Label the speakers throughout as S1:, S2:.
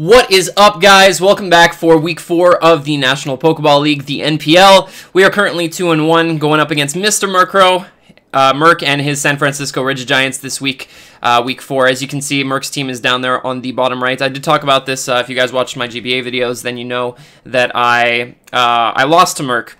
S1: What is up, guys? Welcome back for week four of the National Pokeball League, the NPL. We are currently 2 and 1 going up against Mr. Murkrow, uh, Murk and his San Francisco Regigiants this week, uh, week four. As you can see, Murk's team is down there on the bottom right. I did talk about this. Uh, if you guys watched my GBA videos, then you know that I uh, I lost to Murk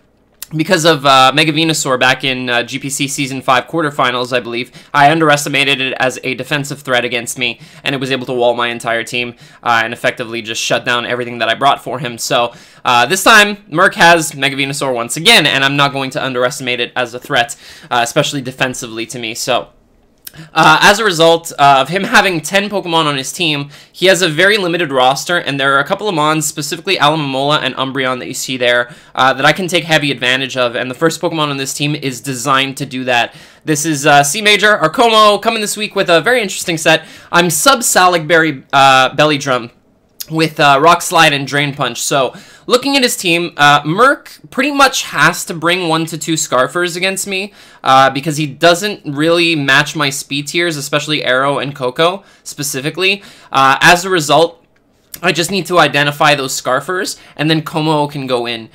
S1: because of uh, Mega Venusaur back in uh, GPC Season 5 quarterfinals, I believe, I underestimated it as a defensive threat against me, and it was able to wall my entire team uh, and effectively just shut down everything that I brought for him. So uh, this time, Murk has Mega Venusaur once again, and I'm not going to underestimate it as a threat, uh, especially defensively to me. So uh, as a result of him having 10 Pokemon on his team, he has a very limited roster, and there are a couple of Mons, specifically Alomomola and Umbreon that you see there, uh, that I can take heavy advantage of, and the first Pokemon on this team is designed to do that. This is uh, C Major, our Kommo-o, coming this week with a very interesting set. I'm sub-Salac Berry uh, Belly Drum with uh, Rock Slide and Drain Punch, so Looking at his team, uh, Murk pretty much has to bring one to two Scarfers against me uh, because he doesn't really match my speed tiers, especially Arrow and Koko specifically. Uh, as a result, I just need to identify those Scarfers, and then Como can go in.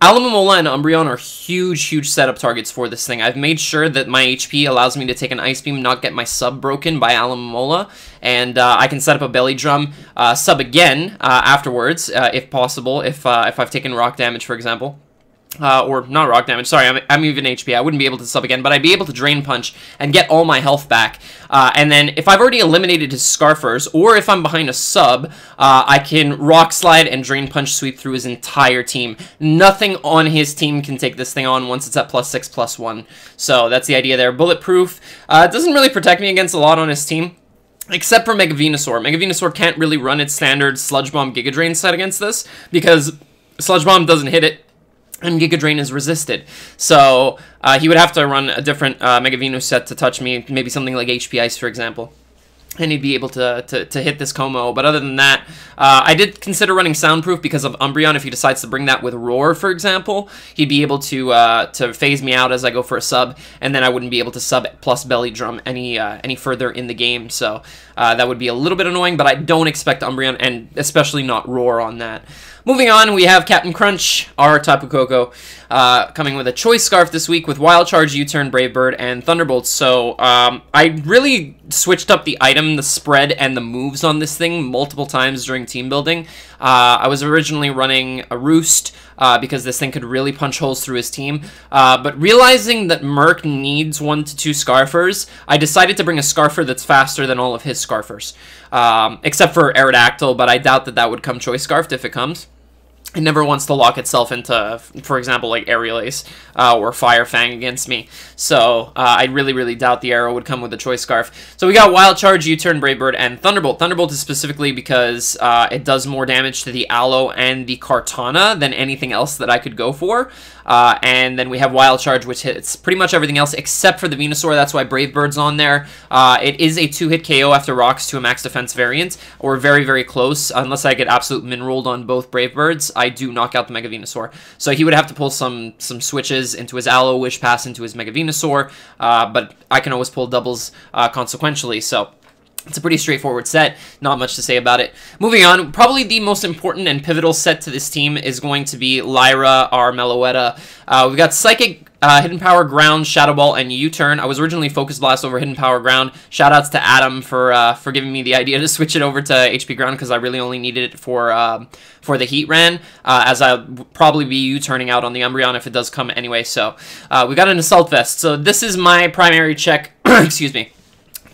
S1: Alomomola and Umbreon are huge, huge setup targets for this thing. I've made sure that my HP allows me to take an Ice Beam, not get my sub broken by Alomomola, and uh, I can set up a Belly Drum, uh, sub again uh, afterwards, uh, if possible, if, uh, if I've taken rock damage, for example. Uh, or not rock damage, sorry, I'm, I'm, even HP. I wouldn't be able to sub again, but I'd be able to Drain Punch and get all my health back. Uh, and then if I've already eliminated his Scarfers, or if I'm behind a sub, uh, I can Rock Slide and Drain Punch sweep through his entire team. Nothing on his team can take this thing on once it's at plus 6, plus 1. So that's the idea there. Bulletproof uh, doesn't really protect me against a lot on his team. Except for Mega Venusaur. Mega Venusaur can't really run its standard Sludge Bomb Giga Drain set against this, because Sludge Bomb doesn't hit it and Giga Drain is resisted. So uh, he would have to run a different uh, Mega Venus set to touch me, maybe something like HP Ice, for example. And he'd be able to, to, to hit this Como. But other than that, uh, I did consider running Soundproof because of Umbreon. If he decides to bring that with Roar, for example, he'd be able to uh, to phase me out as I go for a sub, and then I wouldn't be able to sub plus Belly Drum any uh, any further in the game. So uh, that would be a little bit annoying, but I don't expect Umbreon, and especially not Roar on that. Moving on, we have Captain Crunch, our Tapu Koko, uh, coming with a Choice Scarf this week with Wild Charge, U-Turn, Brave Bird, and Thunderbolt. So um, I really switched up the item, the spread, and the moves on this thing multiple times during team building. Uh, I was originally running a Roost, uh, because this thing could really punch holes through his team. Uh, but realizing that Murk needs one to two Scarfers, I decided to bring a Scarfer that's faster than all of his Scarfers. Um, except for Aerodactyl, but I doubt that that would come Choice Scarfed if it comes it never wants to lock itself into, for example, like Aerial Ace uh, or Fire Fang against me. So uh, I really, really doubt the arrow would come with a Choice Scarf. So we got Wild Charge, U-Turn, Brave Bird, and Thunderbolt. Thunderbolt is specifically because uh, it does more damage to the Aloe and the Kartana than anything else that I could go for. Uh, and then we have Wild Charge, which hits pretty much everything else except for the Venusaur. That's why Brave Bird's on there. Uh, it is a two-hit KO after rocks to a max defense variant, or very, very close. Unless I get absolute min rolled on both Brave Birds, I do knock out the Mega Venusaur. So he would have to pull some some switches into his Aloe, Wish Pass into his Mega Venusaur, uh, but I can always pull doubles uh, consequentially. So it's a pretty straightforward set, not much to say about it. Moving on, probably the most important and pivotal set to this team is going to be Lyra, our Meloetta. Uh, we've got Psychic, uh, Hidden Power, Ground, Shadow Ball, and U-Turn. I was originally Focus Blast over Hidden Power, Ground. Shoutouts to Adam for uh, for giving me the idea to switch it over to HP Ground because I really only needed it for um, for the Heatran, uh, as I'll probably be U-turning out on the Umbreon if it does come anyway. So uh, we got an Assault Vest. So this is my primary check. excuse me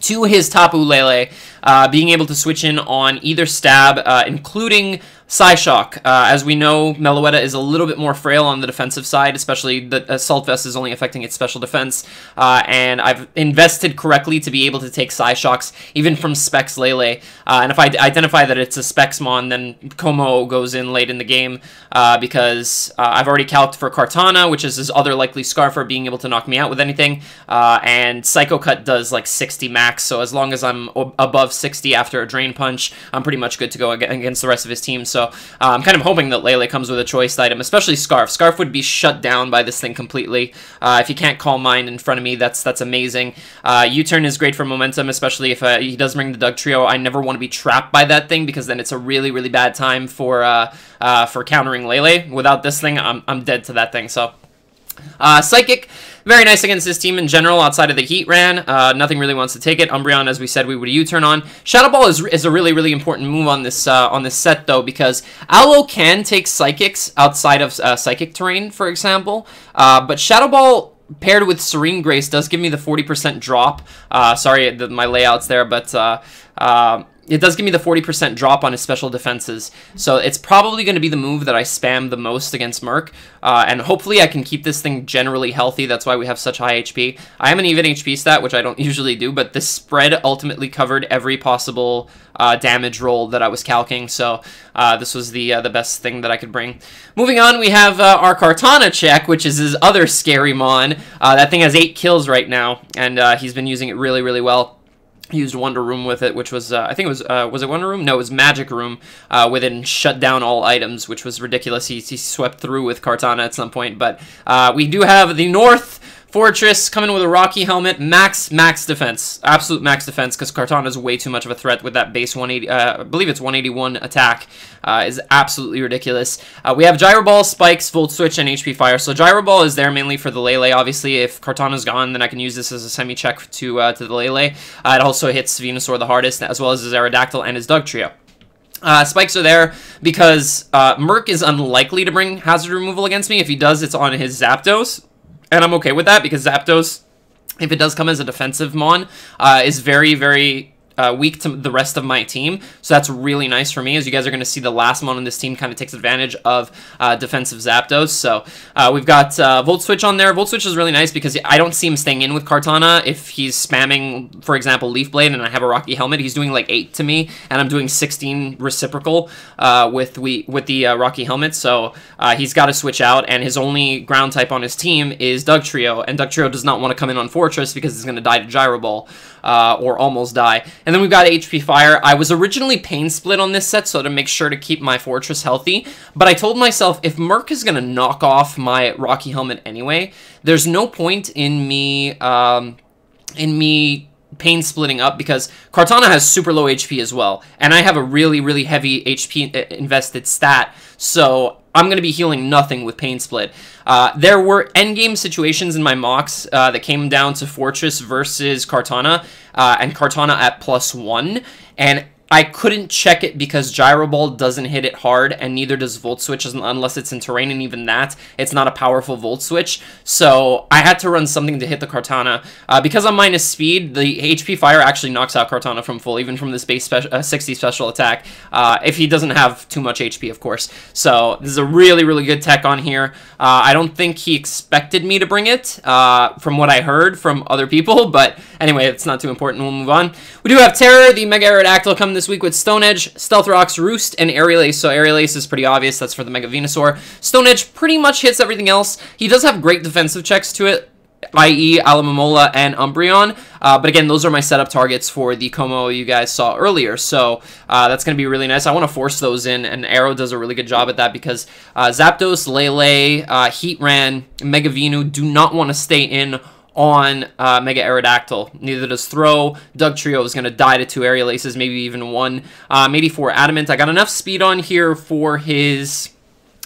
S1: to his Tapu Lele, uh, being able to switch in on either stab, uh, including Psyshock. Uh, as we know, Meloetta is a little bit more frail on the defensive side, especially the Assault Vest is only affecting its special defense, uh, and I've invested correctly to be able to take Psyshocks, even from Specs Lele, uh, and if I identify that it's a Specsmon, then Como goes in late in the game, uh, because uh, I've already calced for Kartana, which is his other likely Scarfer being able to knock me out with anything, uh, and Psycho Cut does like 60 max, so as long as I'm above 60 after a Drain Punch, I'm pretty much good to go against the rest of his team. So uh, I'm kind of hoping that Lele comes with a choice item, especially Scarf. Scarf would be shut down by this thing completely. Uh, if you can't call mine in front of me, that's that's amazing. Uh, U-turn is great for momentum, especially if uh, he does bring the Dugtrio. I never want to be trapped by that thing because then it's a really, really bad time for uh, for countering Lele. Without this thing, I'm, I'm dead to that thing. So Psychic, very nice against this team in general, outside of the Heatran. Uh, nothing really wants to take it. Umbreon, as we said, we would U-turn on. Shadow Ball is, is a really, really important move on this uh, on this set, though, because Aloe can take Psychics outside of uh, Psychic terrain, for example. Uh, but Shadow Ball paired with Serene Grace does give me the 40% drop. Uh, sorry, the, my layout's there, but uh, uh, it does give me the 40% drop on his special defenses, so it's probably going to be the move that I spam the most against Murk, uh, and hopefully I can keep this thing generally healthy, that's why we have such high HP. I have an even HP stat, which I don't usually do, but this spread ultimately covered every possible uh, damage roll that I was calcing, so uh, this was the uh, the best thing that I could bring. Moving on, we have uh, our Kartana check, which is his other scary Mon. Uh, that thing has 8 kills right now, and he's been using it really, really well used Wonder Room with it, which was uh, I think it was uh, was it Wonder Room? No, it was Magic Room uh, shut down all items, which was ridiculous. He, he swept through with Kartana at some point, but uh, we do have the North Forretress coming with a Rocky helmet, max max defense, absolute max defense, because Kartana is way too much of a threat with that base 180. Uh, I believe it's 181 attack. Uh, is absolutely ridiculous. Uh, we have Gyro Ball, Spikes, Volt Switch, and HP Fire. So Gyro Ball is there mainly for the Lele. Obviously, if Kartana's gone, then I can use this as a semi check to uh, to the Lele. Uh, it also hits Venusaur the hardest, as well as his Aerodactyl and his Dugtrio. Uh, spikes are there because uh, Murk is unlikely to bring hazard removal against me. If he does, it's on his Zapdos. And I'm okay with that because Zapdos, if it does come as a defensive Mon, uh, is very, very uh, weak to the rest of my team. So that's really nice for me, as you guys are going to see the last mon on this team kind of takes advantage of uh, defensive Zapdos. So uh, we've got uh, Volt Switch on there. Volt Switch is really nice because I don't see him staying in with Kartana. If he's spamming, for example, Leaf Blade and I have a Rocky Helmet, he's doing like 8 to me, and I'm doing 16 reciprocal uh, with, we, with the uh, Rocky Helmet. So he's got to switch out, and his only ground type on his team is Dugtrio, and Dugtrio does not want to come in on Fortress because he's going to die to Gyro Ball or almost die. And then we've got HP Fire. I was originally Pain Split on this set, so to make sure to keep my Fortress healthy, but I told myself if Murk is going to knock off my Rocky Helmet anyway, there's no point in me, um, in me pain splitting up because Kartana has super low HP as well, and I have a really, really heavy HP uh, invested stat, so I'm going to be healing nothing with Pain Split. Uh, there were endgame situations in my mocks uh, that came down to Fortress versus Kartana, uh, and Kartana at plus one, and I couldn't check it because Gyro Ball doesn't hit it hard, and neither does Volt Switch unless it's in terrain, and even that, it's not a powerful Volt Switch. So I had to run something to hit the Kartana. Uh, because I'm minus speed, the HP Fire actually knocks out Kartana from full, even from this base spe uh, 60 special attack, uh, if he doesn't have too much HP, of course. So this is a really, really good tech on here. Uh, I don't think he expected me to bring it, uh, from what I heard from other people, but anyway, it's not too important. We'll move on. We do have Terror, the Mega Aerodactyl coming this this week with Stone Edge, Stealth Rocks, Roost, and Aerial Ace. So Aerial Ace is pretty obvious. That's for the Mega Venusaur. Stone Edge pretty much hits everything else. He does have great defensive checks to it, i.e. Alomomola and Umbreon. Uh, but again, those are my setup targets for the Como you guys saw earlier. So uh, that's going to be really nice. I want to force those in, and Arrow does a really good job at that because uh, Zapdos, Lele, uh, Heatran, Mega Venu do not want to stay in on uh, Mega Aerodactyl. Neither does Throw. Dugtrio is going to die to two Aerial Aces, maybe even one. Um, 84 Adamant. I got enough speed on here for his...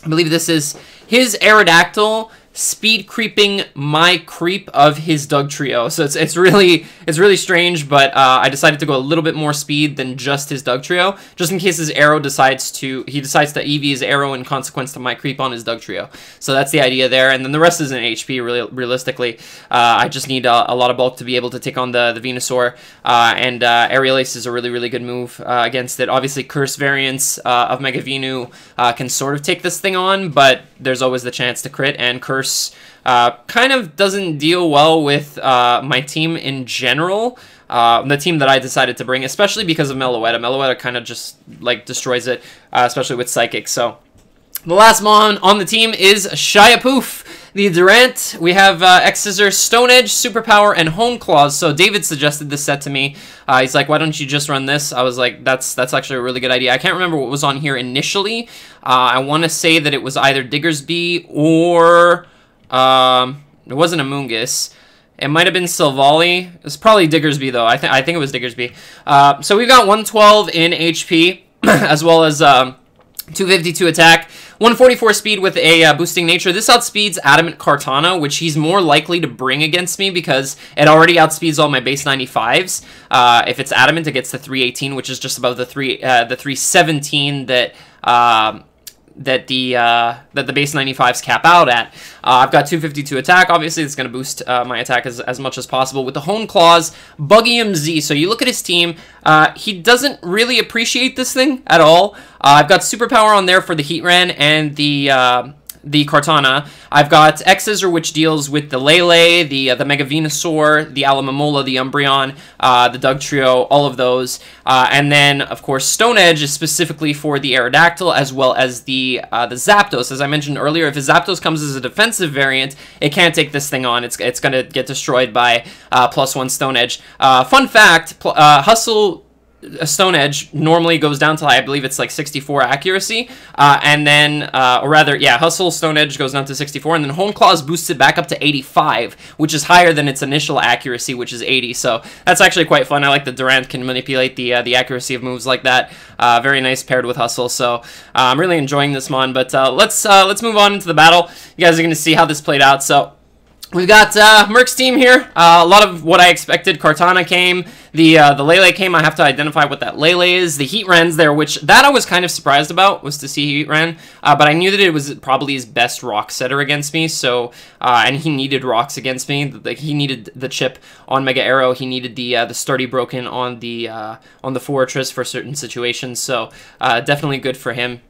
S1: I believe this is his Aerodactyl speed creeping my creep of his Dugtrio. So it's it's really it's really strange, but uh, I decided to go a little bit more speed than just his Dugtrio, just in case his arrow decides to he decides to EV his arrow in consequence to my creep on his Dugtrio. So that's the idea there, and then the rest is an HP. Really, realistically, uh, I just need a, a, lot of bulk to be able to take on the the Venusaur, uh, and uh, Aerial Ace is a really really good move uh, against it. Obviously, Curse variants uh, of Mega Venu can sort of take this thing on, but there's always the chance to crit and Curse course, uh, kind of doesn't deal well with uh, my team in general. Uh, the team that I decided to bring, especially because of Meloetta. Meloetta kind of just like destroys it, uh, especially with Psychic. So the last Mon on the team is Shia Poof The Durant, we have uh, X Scissor, Stone Edge, Superpower, and Hone Claws. So David suggested this set to me. Uh, he's like, why don't you just run this? I was like, that's that's actually a really good idea. I can't remember what was on here initially. Uh, I want to say that it was either Diggersby or um, it wasn't Amoonguss. It might have been Silvally. It's probably Diggersby though. I think I think it was Diggersby. Uh, so we've got 112 in HP as well as um, 252 attack. 144 speed with a uh, boosting nature. This outspeeds Adamant Kartana, which he's more likely to bring against me because it already outspeeds all my base 95s. Uh, if it's Adamant, it gets the 318, which is just above the three uh, the 317 that um, that the uh, that the base 95s cap out at. Uh, I've got 252 attack. Obviously, it's going to boost uh, my attack as, as much as possible. With the Hone Claws, Buginium Z. So you look at his team. Uh, he doesn't really appreciate this thing at all. Uh, I've got Superpower on there for the Heatran and the uh, the Kartana. I've got X Scissor, which deals with the Lele, the uh, the Mega Venusaur, the Alomomola, the Umbreon, uh, the Dugtrio, all of those. Uh, and then, of course, Stone Edge is specifically for the Aerodactyl as well as the uh, the Zapdos. As I mentioned earlier, if a Zapdos comes as a defensive variant, it can't take this thing on. It's, it's going to get destroyed by uh, plus one Stone Edge. Uh, fun fact, Hustle a Stone Edge normally goes down to I believe it's like 64 accuracy, uh, and then uh, or rather, yeah, Hustle Stone Edge goes down to 64, and then Hone Claws boosts it back up to 85, which is higher than its initial accuracy, which is 80. So that's actually quite fun. I like that Durant can manipulate the uh, the accuracy of moves like that. Uh, very nice paired with Hustle. So uh, I'm really enjoying this mon. But uh, let's let's move on into the battle. You guys are going to see how this played out. So. We've got uh, Murk's team here. Uh, a lot of what I expected. Kartana came. The uh, the Lele came. I have to identify what that Lele is. The Heat Heatran's there, which that I was kind of surprised about, was to see Heatran. Uh, but I knew that it was probably his best rock setter against me. So uh, And he needed rocks against me. Like he needed the chip on Mega Arrow. He needed the uh, the sturdy broken on the on the Forretress for certain situations. So definitely good for him.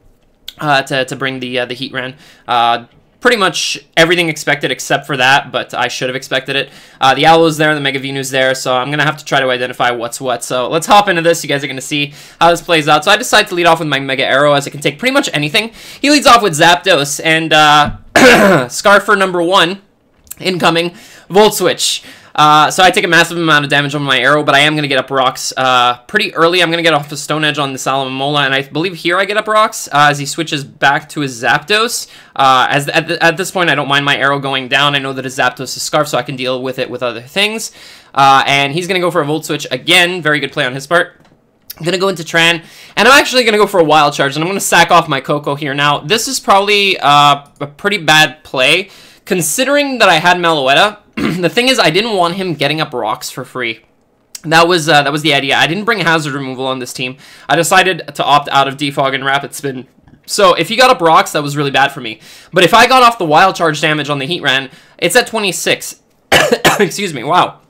S1: Uh, to, to bring the uh, the Heatran. Uh, pretty much everything expected except for that, but I should have expected it. Uh, the Alo's there, the Mega Venu's there, so I'm going to have to try to identify what's what. So let's hop into this. You guys are going to see how this plays out. So I decide to lead off with my Mega Arrow, as it can take pretty much anything. He leads off with Zapdos, and uh, Scarfer number one, incoming, Volt Switch. Uh, so I take a massive amount of damage on my arrow, but I am going to get up rocks uh, pretty early. I'm going to get off the Stone Edge on the Alomomola, and I believe here I get up rocks uh, as he switches back to his Zapdos. Uh, as at, the, at, this point, I don't mind my arrow going down. I know that his Zapdos is Scarf, so I can deal with it with other things. Uh, and he's going to go for a Volt Switch again. Very good play on his part. I'm going to go into Tran, and I'm actually going to go for a Wild Charge, and I'm going to sack off my Koko here. Now, this is probably a pretty bad play, considering that I had Meloetta. the thing is, I didn't want him getting up rocks for free. That was uh, that was the idea. I didn't bring hazard removal on this team. I decided to opt out of defog and rapid spin. So if he got up rocks, that was really bad for me. But if I got off the wild charge damage on the Heatran, it's at 26. Excuse me. Wow.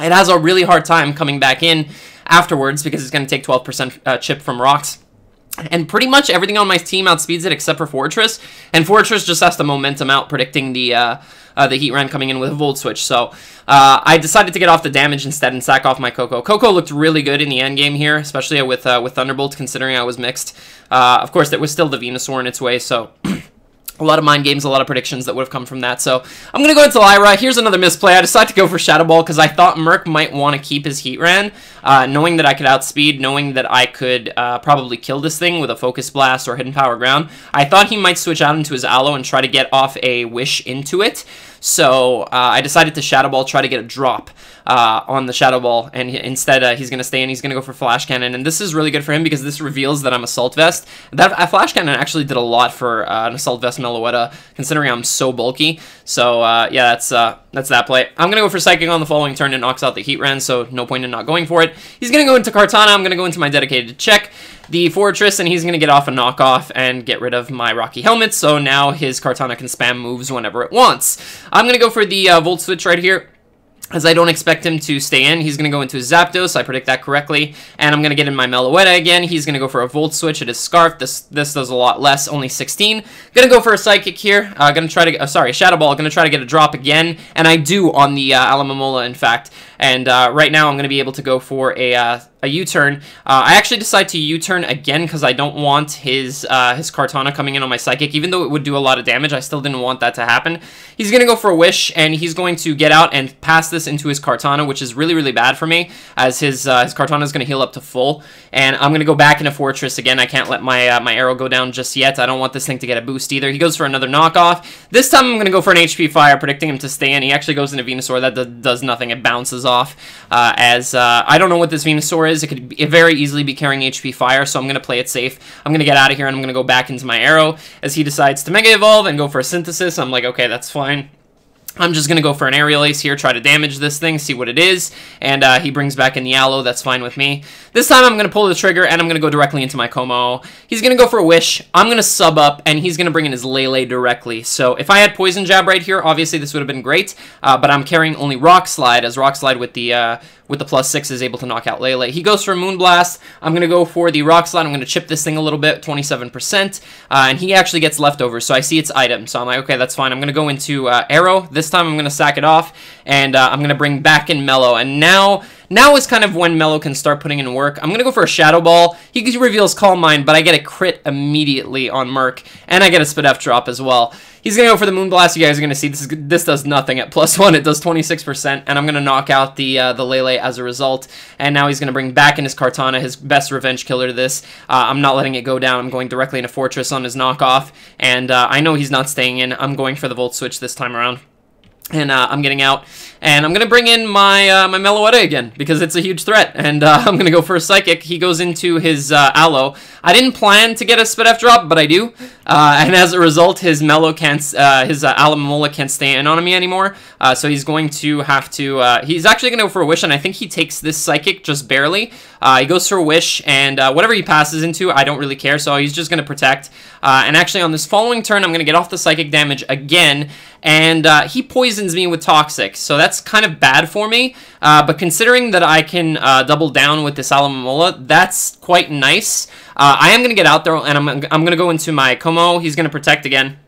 S1: It has a really hard time coming back in afterwards because it's going to take 12% uh, chip from rocks. And pretty much everything on my team outspeeds it except for Fortress. And Fortress just has the momentum out predicting the uh, uh, the Heatran coming in with a Volt Switch. So uh, I decided to get off the damage instead and sack off my Koko. Koko looked really good in the end game here, especially with uh, with Thunderbolt, considering I was mixed. Uh, of course, there was still the Venusaur in its way, so... a lot of mind games, a lot of predictions that would have come from that. So I'm going to go into Lyra. Here's another misplay. I decided to go for Shadow Ball because I thought Murk might want to keep his Heatran, uh, knowing that I could outspeed, knowing that I could uh, probably kill this thing with a Focus Blast or Hidden Power Ground. I thought he might switch out into his Aloe and try to get off a Wish into it. So uh, I decided to Shadow Ball, try to get a drop uh, on the Shadow Ball, and he, instead uh, he's going to stay and he's going to go for Flash Cannon. And this is really good for him because this reveals that I'm Assault Vest. That uh, Flash Cannon actually did a lot for uh, an Assault Vest Meloetta, considering I'm so bulky. So uh, yeah, that's that's that play. I'm going to go for Psychic on the following turn. It knocks out the Heat Heatran, so no point in not going for it. He's going to go into Kartana. I'm going to go into my dedicated check the fortress, and he's going to get off a knockoff and get rid of my Rocky Helmet, so now his Kartana can spam moves whenever it wants. I'm going to go for the uh, Volt Switch right here as I don't expect him to stay in. He's going to go into his Zapdos. I predict that correctly. And I'm going to get in my Meloetta again. He's going to go for a Volt Switch at his Scarf. This this does a lot less, only 16. Going to go for a Psychic here. Uh, going to try to, uh, sorry, Shadow Ball. Going to try to get a drop again. And I do on the uh, Alomomola, in fact. And uh, right now I'm going to be able to go for a, uh, a U-turn. Uh, I actually decide to U-turn again because I don't want his uh, his Kartana coming in on my Psychic. Even though it would do a lot of damage, I still didn't want that to happen. He's going to go for a Wish, and he's going to get out and pass this into his Kartana, which is really, really bad for me, as his, uh, his Kartana is going to heal up to full. And I'm going to go back into Fortress again. I can't let my, my arrow go down just yet. I don't want this thing to get a boost either. He goes for another knockoff. This time I'm going to go for an HP Fire, predicting him to stay in. He actually goes into Venusaur. That does nothing. It bounces off, uh, as uh, I don't know what this Venusaur is. It could be, very easily be carrying HP Fire, so I'm going to play it safe. I'm going to get out of here, and I'm going to go back into my arrow as he decides to Mega Evolve and go for a Synthesis. I'm like, okay, that's fine. I'm just going to go for an Aerial Ace here, try to damage this thing, see what it is, and uh, he brings back in the Aloe, that's fine with me. This time I'm going to pull the trigger, and I'm going to go directly into my Como. He's going to go for a Wish, I'm going to sub up, and he's going to bring in his Lele directly. So if I had Poison Jab right here, obviously this would have been great, uh, but I'm carrying only Rock Slide, as Rock Slide with the... Uh, with the plus 6 is able to knock out Lele. He goes for Moonblast. I'm going to go for the Rock Slide. I'm going to chip this thing a little bit, 27%, uh, and he actually gets leftovers, so I see its item. So I'm like, okay, that's fine. I'm going to go into uh, Arrow. This time I'm going to sack it off, and uh, I'm going to bring back in Mellow. And now now is kind of when Mellow can start putting in work. I'm going to go for a Shadow Ball. He reveals Calm Mind, but I get a crit immediately on Murk, and I get a Spadef drop as well. He's going to go for the Moonblast. You guys are going to see this is, this does nothing. At plus one, it does 26%, and I'm going to knock out the uh, the Lele as a result. And now he's going to bring back in his Kartana, his best revenge killer to this. Uh, I'm not letting it go down. I'm going directly into Fortress on his knockoff, and uh, I know he's not staying in. I'm going for the Volt Switch this time around and uh, I'm getting out, and I'm gonna bring in my uh, my Meloetta again because it's a huge threat, and uh, I'm gonna go for a Psychic. He goes into his uh, Aloe. I didn't plan to get a Spadef drop, but I do, uh, and as a result, his Melo can't, uh, his uh, Alomomola can't stay in on me anymore, so he's going to have to, he's actually gonna go for a Wish, and I think he takes this Psychic just barely. he goes for a Wish, and whatever he passes into, I don't really care, so he's just gonna Protect, and actually on this following turn, I'm gonna get off the Psychic damage again, and he poisons me with Toxic, so that's kind of bad for me. Uh, but considering that I can uh, double down with this Alomomola, that's quite nice. Uh, I am going to get out there, and I'm, I'm going to go into my Como. He's going to Protect again.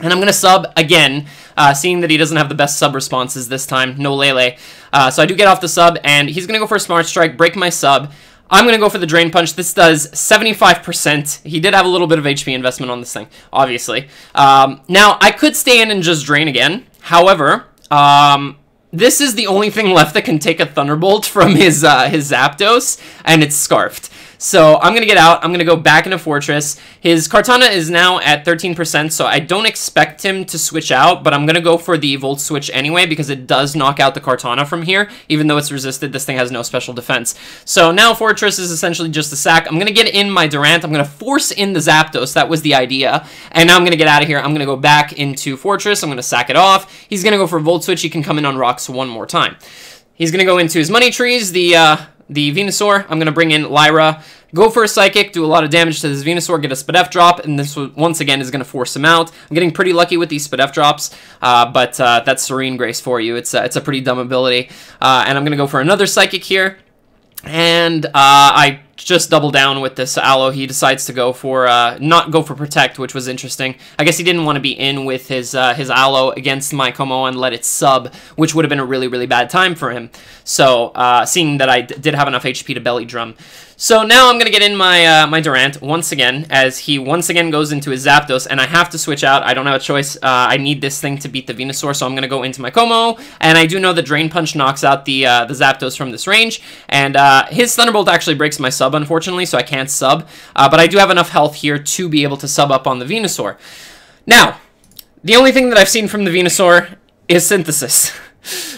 S1: And I'm going to sub again, uh, seeing that he doesn't have the best sub responses this time. No Lele. Uh, so I do get off the sub, and he's going to go for a Smart Strike, break my sub. I'm going to go for the Drain Punch. This does 75%. He did have a little bit of HP investment on this thing, obviously. Um, now, I could stay in and just Drain again. However, um, this is the only thing left that can take a Thunderbolt from his uh, his Zapdos, and it's Scarfed. So I'm going to get out. I'm going to go back into Fortress. His Kartana is now at 13%, so I don't expect him to switch out, but I'm going to go for the Volt Switch anyway because it does knock out the Kartana from here. Even though it's resisted, this thing has no special defense. So now Fortress is essentially just a sack. I'm going to get in my Durant. I'm going to force in the Zapdos. That was the idea. And now I'm going to get out of here. I'm going to go back into Fortress. I'm going to sack it off. He's going to go for Volt Switch. He can come in on rocks one more time. He's going to go into his Money Trees. The... Uh, the Venusaur. I'm going to bring in Lyra, go for a Psychic, do a lot of damage to this Venusaur, get a Spadef drop, and this once again is going to force him out. I'm getting pretty lucky with these Spadef drops, uh, but uh, that's Serene Grace for you. It's, it's a pretty dumb ability. Uh, and I'm going to go for another Psychic here. And uh, I just double down with this Aloe. He decides to go for uh, not go for Protect, which was interesting. I guess he didn't want to be in with his uh, his Aloe against my Como and let it sub, which would have been a really really bad time for him. So uh, seeing that I did have enough HP to belly drum. So now I'm going to get in my uh, my Durant once again, as he once again goes into his Zapdos, and I have to switch out. I don't have a choice. Uh, I need this thing to beat the Venusaur, so I'm going to go into my Como, and I do know the Drain Punch knocks out the uh, the Zapdos from this range, and uh, his Thunderbolt actually breaks my sub, unfortunately, so I can't sub, uh, but I do have enough health here to be able to sub up on the Venusaur. Now, the only thing that I've seen from the Venusaur is Synthesis.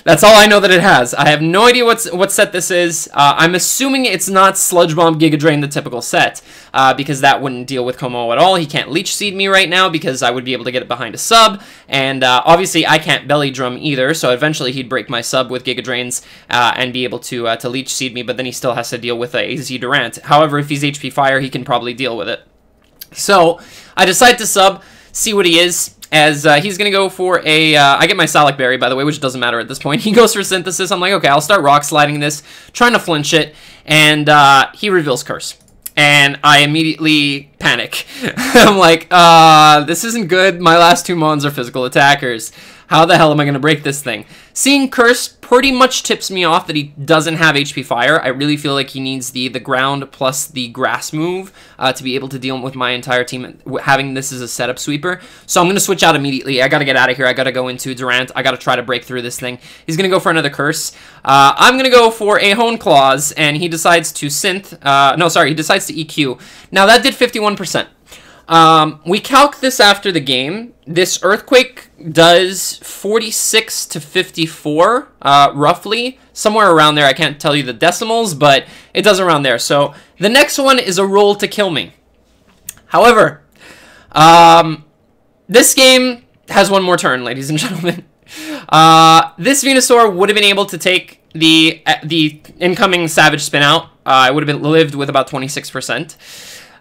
S1: That's all I know that it has. I have no idea what's, what set this is. Uh, I'm assuming it's not Sludge Bomb Giga Drain, the typical set, uh, because that wouldn't deal with Como at all. He can't Leech Seed me right now because I would be able to get it behind a sub, and uh, obviously I can't Belly Drum either, so eventually he'd break my sub with Giga Drains uh, and be able to, uh, to Leech Seed me, but then he still has to deal with a Z Durant. However, if he's HP Fire, he can probably deal with it. So, I decide to sub, see what he is, as uh, he's going to go for a. Uh, I get my Salac Berry, by the way, which doesn't matter at this point. He goes for Synthesis. I'm like, okay, I'll start Rock Sliding this, trying to flinch it, and uh, he reveals Curse. And I immediately panic. I'm like, uh, this isn't good. My last two Mons are physical attackers. How the hell am I going to break this thing? Seeing Curse pretty much tips me off that he doesn't have HP Fire. I really feel like he needs the, the ground plus the grass move uh, to be able to deal with my entire team having this as a setup sweeper. So I'm going to switch out immediately. I got to get out of here. I got to go into Durant. I got to try to break through this thing. He's going to go for another Curse. Uh, I'm going to go for a Hone Claws, and he decides to Synth. Uh, no, sorry, he decides to EQ. Now, that did 51%. Um, we calc this after the game. This earthquake does 46 to 54, uh, roughly. Somewhere around there. I can't tell you the decimals, but it does around there. So the next one is a roll to kill me. However, um, this game has one more turn, ladies and gentlemen. Uh, this Venusaur would have been able to take the uh, the incoming Savage spin out. Uh, I would have been lived with about 26%.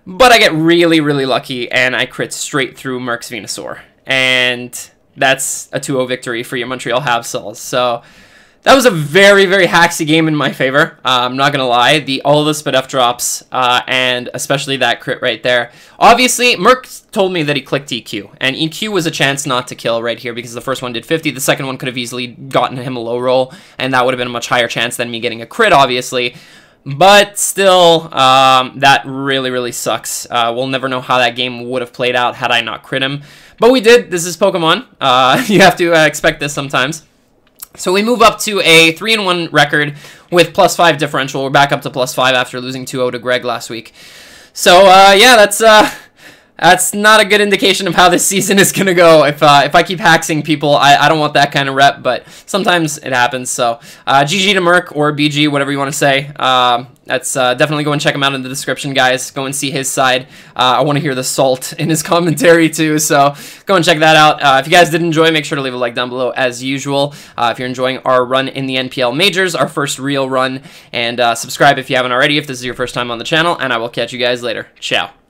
S1: But I get really, really lucky, and I crit straight through Murk's Venusaur. And that's a 2-0 victory for your Montreal Habsols. So that was a very, very hacksy game in my favor. Uh, I'm not going to lie. The All the Spadef drops, uh, and especially that crit right there. Obviously, Murk told me that he clicked EQ, and EQ was a chance not to kill right here because the first one did 50. The second one could have easily gotten him a low roll, and that would have been a much higher chance than me getting a crit, obviously. But still, um, that really, really sucks. Uh, we'll never know how that game would have played out had I not crit him. But we did. This is Pokemon. Uh, you have to uh, expect this sometimes. So we move up to a 3-1 record with plus 5 differential. We're back up to plus 5 after losing 2-0 to Greg last week. So, uh, yeah, that's... Uh, that's not a good indication of how this season is going to go. If uh, if I keep haxing people, I, I don't want that kind of rep, but sometimes it happens. So uh, GG to Murk or BG, whatever you want to say. Uh, that's uh, definitely go and check him out in the description, guys. Go and see his side. Uh, I want to hear the salt in his commentary too, so go and check that out. Uh, if you guys did enjoy, make sure to leave a like down below as usual. if you're enjoying our run in the NPL Majors, our first real run, and subscribe if you haven't already if this is your first time on the channel, and I will catch you guys later. Ciao.